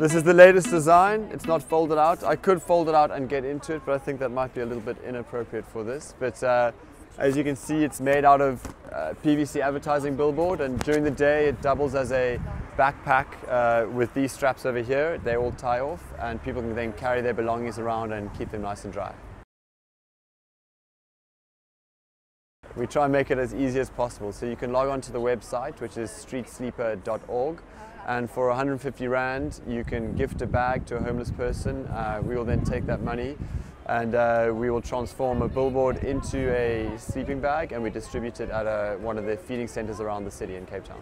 This is the latest design. It's not folded out. I could fold it out and get into it, but I think that might be a little bit inappropriate for this. But uh, as you can see, it's made out of uh, PVC advertising billboard, and during the day it doubles as a backpack uh, with these straps over here. They all tie off, and people can then carry their belongings around and keep them nice and dry. We try and make it as easy as possible. So you can log on to the website, which is streetsleeper.org, and for 150 Rand, you can gift a bag to a homeless person. Uh, we will then take that money and uh, we will transform a billboard into a sleeping bag and we distribute it at a, one of the feeding centres around the city in Cape Town.